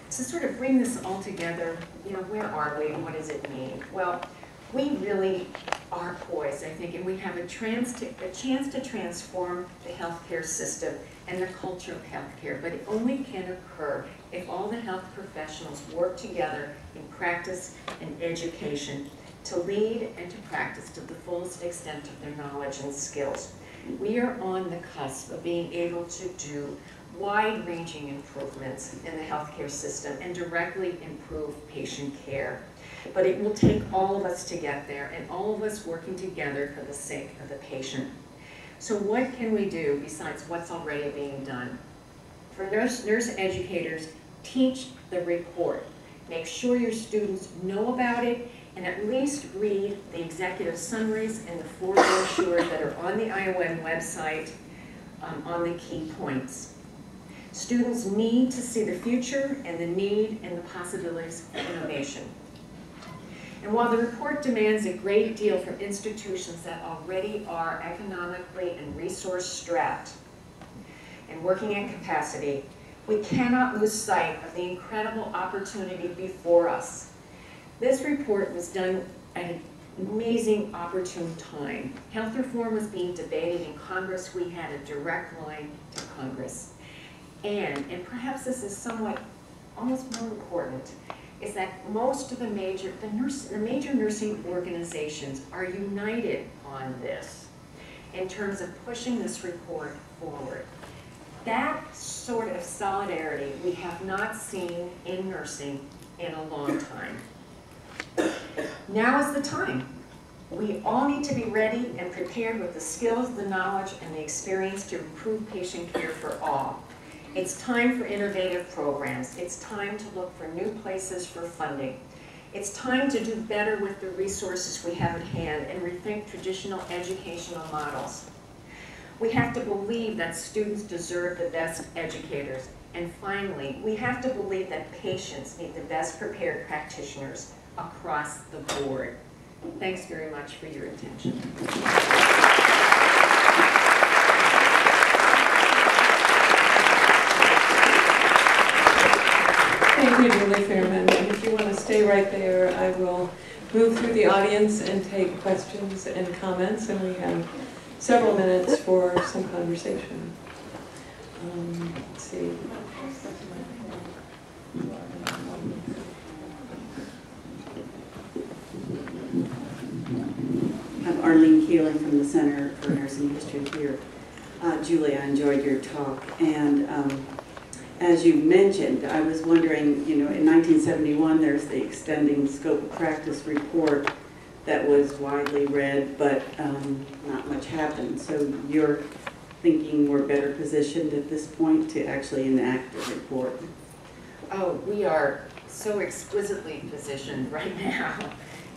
to sort of bring this all together, you know, where are we and what does it mean? Well, we really are poised, I think, and we have a, to, a chance to transform the healthcare system and the culture of healthcare, but it only can occur if all the health professionals work together in practice and education to lead and to practice to the fullest extent of their knowledge and skills. We are on the cusp of being able to do wide-ranging improvements in the healthcare system and directly improve patient care. But it will take all of us to get there and all of us working together for the sake of the patient. So what can we do besides what's already being done? For nurse, nurse educators, teach the report. Make sure your students know about it and at least read the executive summaries and the four brochures that are on the IOM website um, on the key points. Students need to see the future and the need and the possibilities of innovation. And while the report demands a great deal from institutions that already are economically and resource strapped and working at capacity, we cannot lose sight of the incredible opportunity before us. This report was done at an amazing opportune time. Health reform was being debated in Congress. We had a direct line to Congress. And, and perhaps this is somewhat, almost more important, is that most of the major, the nurse, the major nursing organizations are united on this in terms of pushing this report forward. That sort of solidarity we have not seen in nursing in a long time. Now is the time. We all need to be ready and prepared with the skills, the knowledge, and the experience to improve patient care for all. It's time for innovative programs. It's time to look for new places for funding. It's time to do better with the resources we have at hand and rethink traditional educational models. We have to believe that students deserve the best educators. And finally, we have to believe that patients need the best prepared practitioners across the board. Thanks very much for your attention. Thank you, Julie Fairman. And if you want to stay right there, I will move through the audience and take questions and comments, and we have several minutes for some conversation. Um, Let's see. I'm Arlene Keeling from the Center for Nursing History here. Uh, Julie, I enjoyed your talk, and um, as you mentioned, I was wondering, you know, in 1971, there's the extending scope of practice report that was widely read, but um, not much happened. So you're thinking we're better positioned at this point to actually enact the report? Oh, we are so exquisitely positioned right now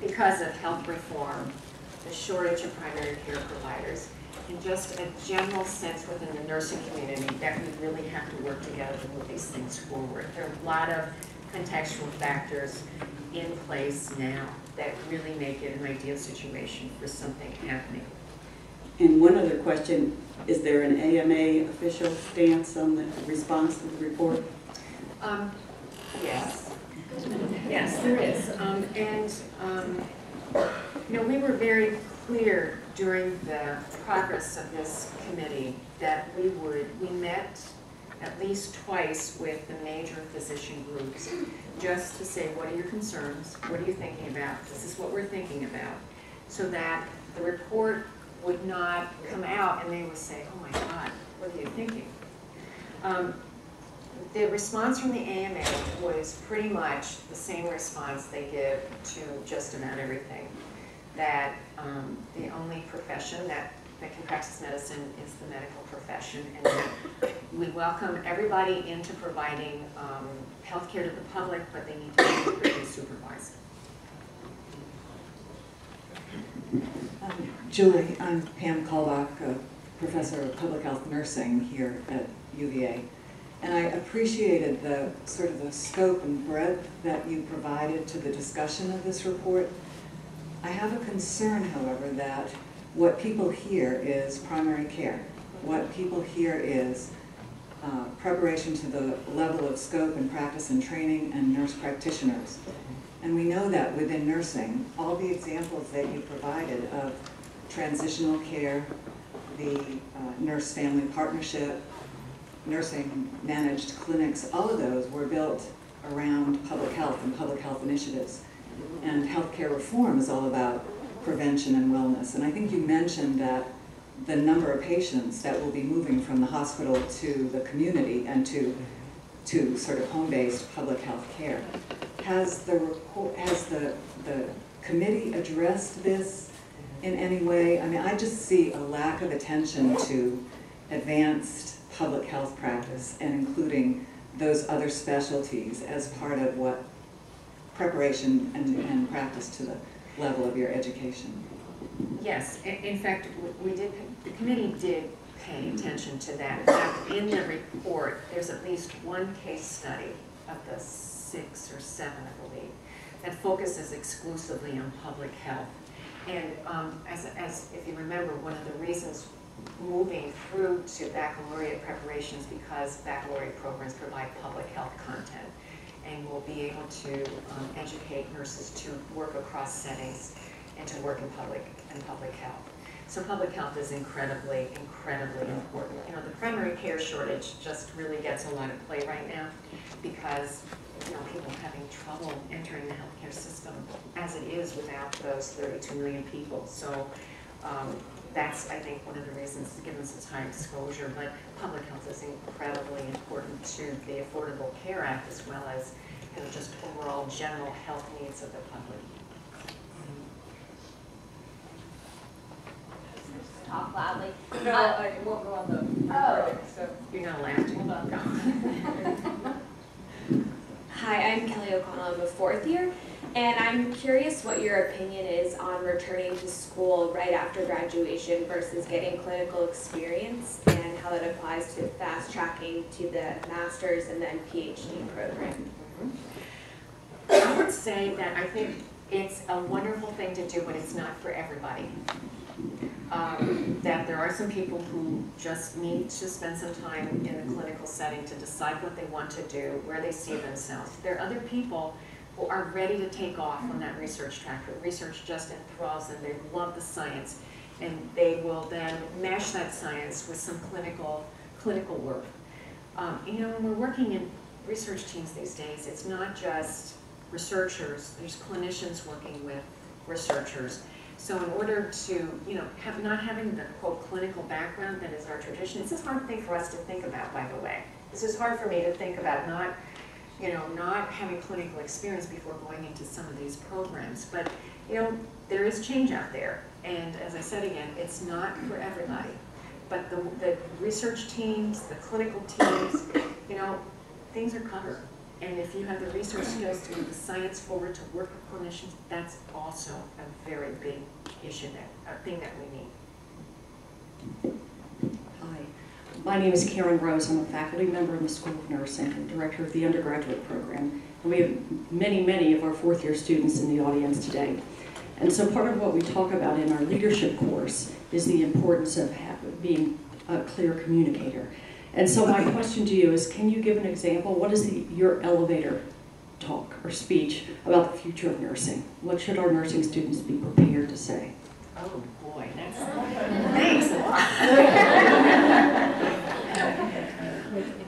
because of health reform, the shortage of primary care providers, and just a general sense within the nursing community that we really have to work together to move these things forward. There are a lot of contextual factors in place now that really make it an ideal situation for something happening. And one other question, is there an AMA official stance on the response to the report? Um, yes. Yes, there is. Um, and, um, you know, we were very clear during the progress of this committee that we would, we met at least twice with the major physician groups, just to say, what are your concerns? What are you thinking about? This is what we're thinking about. So that the report would not come out and they would say, oh my God, what are you thinking? Um, the response from the AMA was pretty much the same response they give to just about everything. That um, the only profession that, that can practice medicine is the medical profession, and we welcome everybody into providing um, healthcare to the public, but they need to be supervised. Um, Julie, I'm Pam Kulbok, professor of public health nursing here at UVA. And I appreciated the sort of the scope and breadth that you provided to the discussion of this report. I have a concern, however, that what people hear is primary care. What people hear is uh, preparation to the level of scope and practice and training and nurse practitioners. And we know that within nursing, all the examples that you provided of transitional care, the uh, nurse-family partnership, nursing managed clinics, all of those were built around public health and public health initiatives. And healthcare reform is all about prevention and wellness. And I think you mentioned that the number of patients that will be moving from the hospital to the community and to, to sort of home-based public health care. Has the report, has the, the committee addressed this in any way? I mean, I just see a lack of attention to advanced public health practice and including those other specialties as part of what preparation and, and practice to the level of your education. Yes, in, fact, we did, the committee did pay attention to that. In fact, in the report, there's at least one case study of the six or seven, I believe, that focuses exclusively on public health. And um, as, as, if you remember, one of the reasons moving through to baccalaureate preparations because baccalaureate programs provide public health content and will be able to um, educate nurses to work across settings and to work in public, in public health. So public health is incredibly, incredibly important. You know, the primary care shortage just really gets a lot of play right now because, you know, people having trouble entering the healthcare system as it is without those 32 million people. So um, that's, I think, one of the reasons to give us such high exposure. But public health is incredibly important to the Affordable Care Act as well as, you know, just overall general health needs of the public. talk loudly. No, I uh, won't go on the oh. recording, so. You're not allowed to. Hold on. No. Hi, I'm Kelly O'Connell. I'm a fourth year, and I'm curious what your opinion is on returning to school right after graduation versus getting clinical experience and how that applies to fast tracking to the master's and then PhD program. I would say that I think it's a wonderful thing to do, but it's not for everybody. Um, That there are some people who just need to spend some time in the clinical setting to decide what they want to do, where they see themselves. There are other people who are ready to take off on that research track. Research just enthralls them, they love the science, and they will then mesh that science with some clinical, clinical work. Um, You know, when we're working in research teams these days, it's not just researchers, there's clinicians working with researchers. So in order to, you know, have, not having the quote clinical background that is our tradition, it's a hard thing for us to think about, by the way. This is hard for me to think about, not, you know, not having clinical experience before going into some of these programs. But, you know, there is change out there. And as I said again, it's not for everybody. But the, the research teams, the clinical teams, you know, things are covered. And if you have the research skills to move the science forward, to work with clinicians, that's also a very big issue that, a thing that we need. Hi, my name is Karen Rose. I'm a faculty member in the School of Nursing and director of the undergraduate program. And we have many, many of our fourth year students in the audience today. And so part of what we talk about in our leadership course is the importance of being a clear communicator. And so my question to you is, can you give an example? What is the, your elevator talk or speech about the future of nursing? What should our nursing students be prepared to say? Oh, boy, that's, thanks a lot.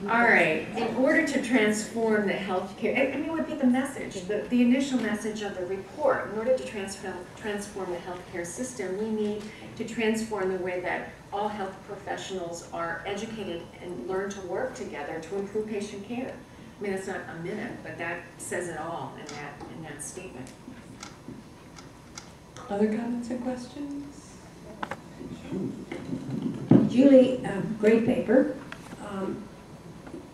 All right, in order to transform the healthcare, I I mean, what would be the message, the, the initial message of the report? In order to transform, transform the healthcare system, we need to transform the way that all health professionals are educated and learn to work together to improve patient care. I mean, that's not a minute, but that says it all in that, in that statement. Other comments or questions? Julie, um, great paper. Um,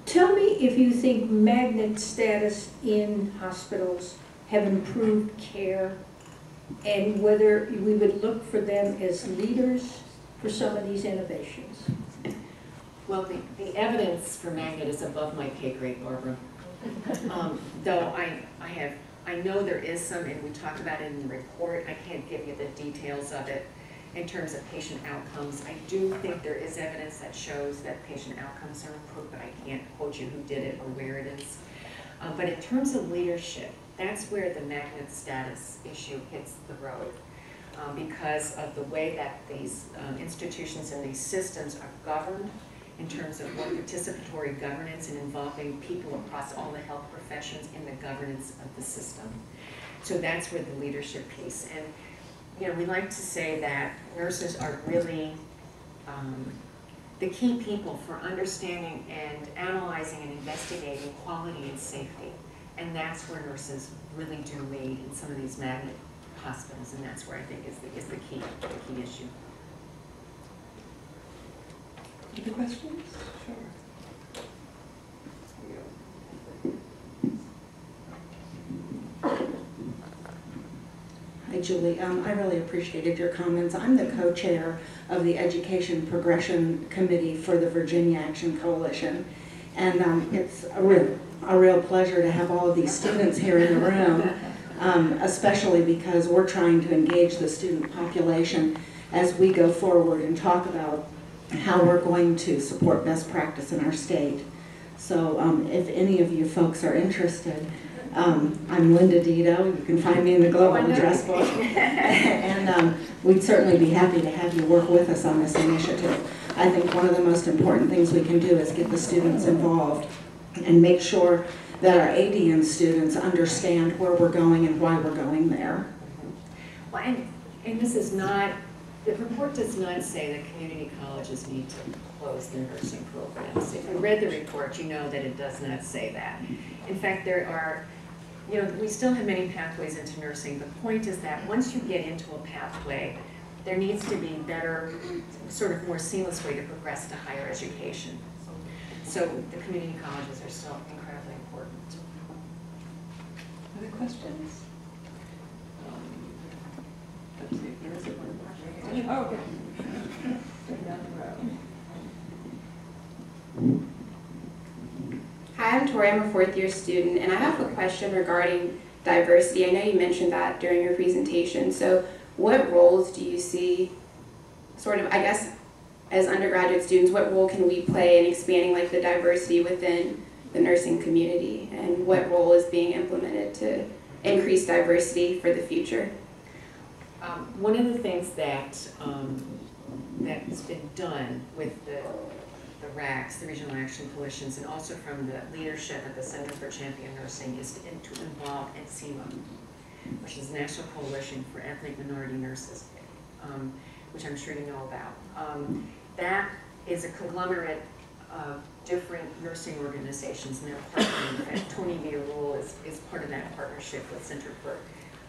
Tell me if you think magnet status in hospitals have improved care and whether we would look for them as leaders for some of these innovations. Well, the, the evidence for magnet is above my pay grade, Barbara. Um, Though I, I have, I know there is some, and we talked about it in the report, I can't give you the details of it in terms of patient outcomes. I do think there is evidence that shows that patient outcomes are improved, but I can't quote you who did it or where it is. Uh, But in terms of leadership, that's where the magnet status issue hits the road. um, Because of the way that these um, institutions and these systems are governed in terms of participatory governance and involving people across all the health professions in the governance of the system. So that's where the leadership piece. And, you know, we like to say that nurses are really um, the key people for understanding and analyzing and investigating quality and safety. And that's where nurses really do lead in some of these magnet hospitals, and that's where I think is the, is the key, the key issue. Other questions? Sure. Hi, Julie. Um, I really appreciated your comments. I'm the co-chair of the Education Progression Committee for the Virginia Action Coalition. And um, it's a real, a real pleasure to have all of these students here in the room, um, especially because we're trying to engage the student population as we go forward and talk about how we're going to support best practice in our state. So um, if any of you folks are interested, Um, I'm Linda Dito. You can find me in the Global Oh. Address Book. And um, we'd certainly be happy to have you work with us on this initiative. I think one of the most important things we can do is get the students involved and make sure that our ADN students understand where we're going and why we're going there. Well, and, and this is not, the report does not say that community colleges need to close their nursing programs. If you read the report, you know that it does not say that. In fact, there are, you know, we still have many pathways into nursing. The point is that once you get into a pathway, there needs to be better, sort of more seamless way to progress to higher education. So the community colleges are still incredibly important. Other questions? Um. Oh, okay. Hi, I'm Tori. I'm a fourth year student, and I have a question regarding diversity. I know you mentioned that during your presentation. So, what roles do you see, sort of, I guess, as undergraduate students, what role can we play in expanding like the diversity within the nursing community, and what role is being implemented to increase diversity for the future? Um, One of the things that, um, that's been done with the RACs, the Regional Action Coalitions, and also from the leadership at the Center for Champion Nursing is to to involve NCMA, which is National Coalition for Ethnic Minority Nurses, um, which I'm sure you know about. Um, That is a conglomerate of different nursing organizations, and they're partnering. In fact, Tony Villarreal is, is part of that partnership with Center for,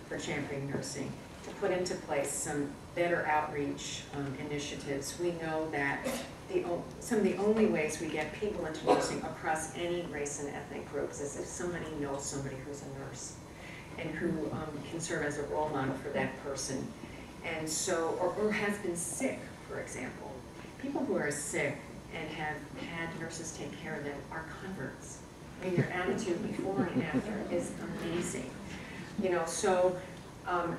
for Champion Nursing to put into place some better outreach um, initiatives. We know that the, some of the only ways we get people into nursing across any race and ethnic groups is if somebody knows somebody who's a nurse and who um, can serve as a role model for that person. And so, or, or has been sick, for example. People who are sick and have had nurses take care of them are converts. I mean, their attitude before and after is amazing. You know, so um,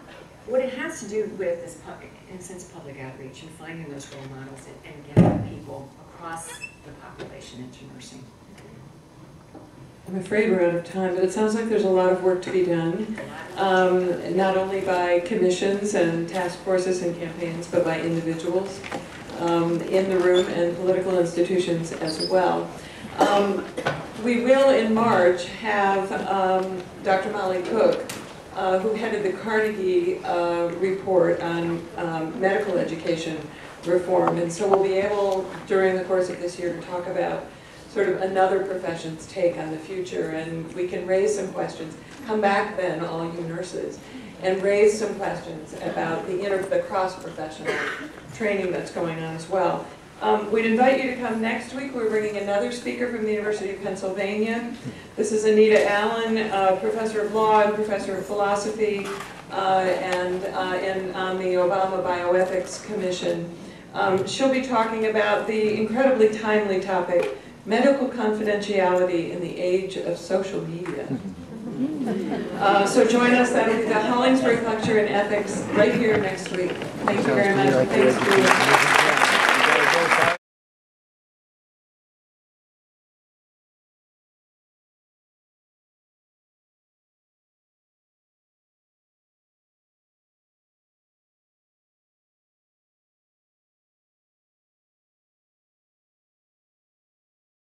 what it has to do with is, pu- in a sense, public outreach and finding those role models and, and getting people across the population into nursing. I'm afraid we're out of time, but it sounds like there's a lot of work to be done, um, not only by commissions and task forces and campaigns, but by individuals um, in the room and political institutions as well. Um, We will, in March, have um, Dr. Molly Cooke, uh, who headed the Carnegie uh, report on um, medical education reform, and so we'll be able, during the course of this year, to talk about sort of another profession's take on the future, and we can raise some questions. Come back then, all you nurses, and raise some questions about the inter, the cross-professional training that's going on as well. Um, we'd invite you to come next week. We're bringing another speaker from the University of Pennsylvania. This is Anita Allen, uh, professor of law and professor of philosophy, uh, and, uh, and on the Obama Bioethics Commission. Um, she'll be talking about the incredibly timely topic, medical confidentiality in the age of social media. Uh, so join us, that'll the Hollingsworth Lecture in Ethics right here next week. Thank you very much. Thanks.